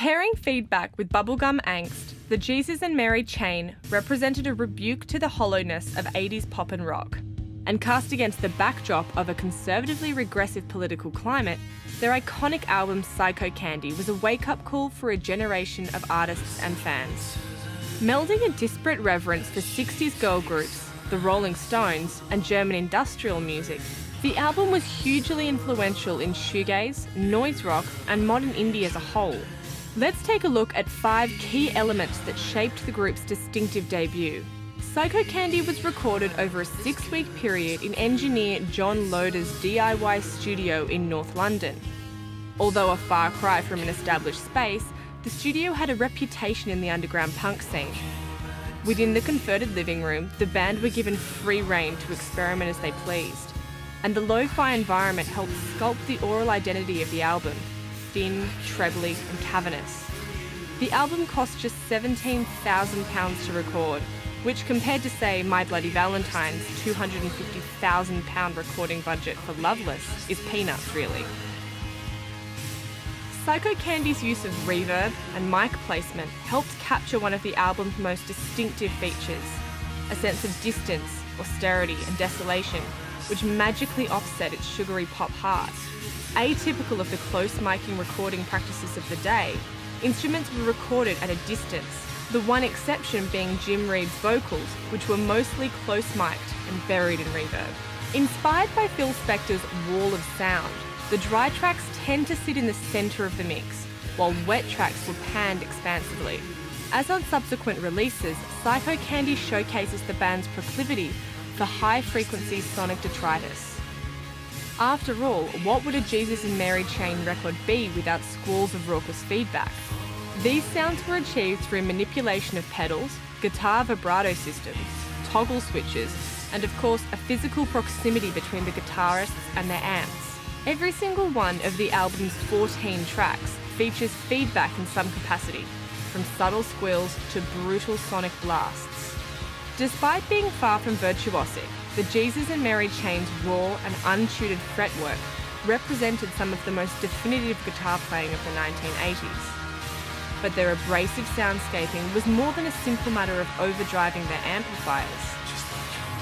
Pairing feedback with bubblegum angst, the Jesus and Mary chain represented a rebuke to the hollowness of 80s pop and rock. And cast against the backdrop of a conservatively regressive political climate, their iconic album Psychocandy was a wake up call for a generation of artists and fans. Melding a disparate reverence for 60s girl groups, the Rolling Stones, and German industrial music, the album was hugely influential in shoegaze, noise rock, and modern indie as a whole. Let's take a look at five key elements that shaped the group's distinctive debut. Psychocandy was recorded over a six week period in engineer John Loder's DIY studio in North London. Although a far cry from an established space, the studio had a reputation in the underground punk scene. Within the converted living room, the band were given free rein to experiment as they pleased, and the lo fi environment helped sculpt the aural identity of the album thin, trebly, and cavernous. The album cost just £17,000 to record, which compared to, say, My Bloody Valentine's £250,000 recording budget for Loveless is peanuts, really. Psychocandy's use of reverb and mic placement helped capture one of the album's most distinctive features a sense of distance, austerity, and desolation, which magically offset its sugary pop heart. Atypical of the close miking recording practices of the day, instruments were recorded at a distance, the one exception being Jim Reid's vocals, which were mostly close mic'd and buried in reverb. Inspired by Phil Spector's Wall of Sound, the dry tracks tend to sit in the centre of the mix, while wet tracks were panned expansively. As on subsequent releases, Psychocandy showcases the band's proclivity for high frequency sonic detritus. After all, what would a Jesus and Mary chain record be without squalls of raucous feedback? These sounds were achieved through manipulation of pedals, guitar vibrato systems, toggle switches, and of course a physical proximity between the guitarists and their amps. Every single one of the album's 14 tracks features feedback in some capacity, from subtle squeals to brutal sonic blasts. Despite being far from virtuosic, the Jesus and Mary Chain's raw and untutored fretwork represented some of the most definitive guitar playing of the 1980s. But their abrasive soundscaping was more than a simple matter of overdriving their amplifiers.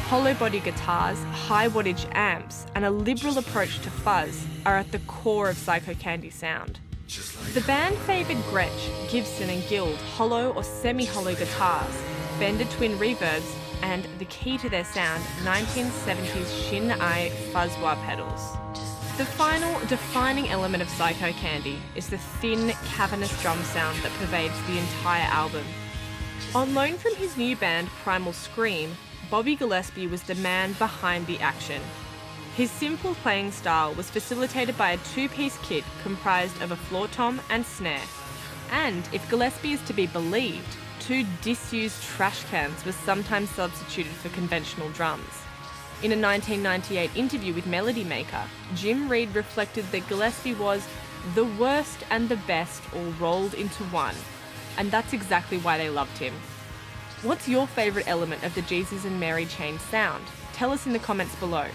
Hollow body guitars, high wattage amps, and a liberal approach to fuzz are at the core of Psychocandy sound. The band favoured Gretsch, Gibson, and Guild hollow or semi hollow guitars, Fender twin reverbs, and the key to their sound 1970s Shin-ei fuzz wah pedals. The final defining element of Psychocandy is the thin, cavernous drum sound that pervades the entire album. On loan from his new band Primal Scream, Bobby Gillespie was the man behind the action. His simple playing style was facilitated by a two piece kit comprised of a floor tom and snare. And, if Gillespie is to be believed, two disused trash cans were sometimes substituted for conventional drums. In a 1998 interview with Melody Maker, Jim Reid reflected that Gillespie was the worst and the best all rolled into one, and that's exactly why they loved him. What's your favourite element of the Jesus and Mary chain sound? Tell us in the comments below.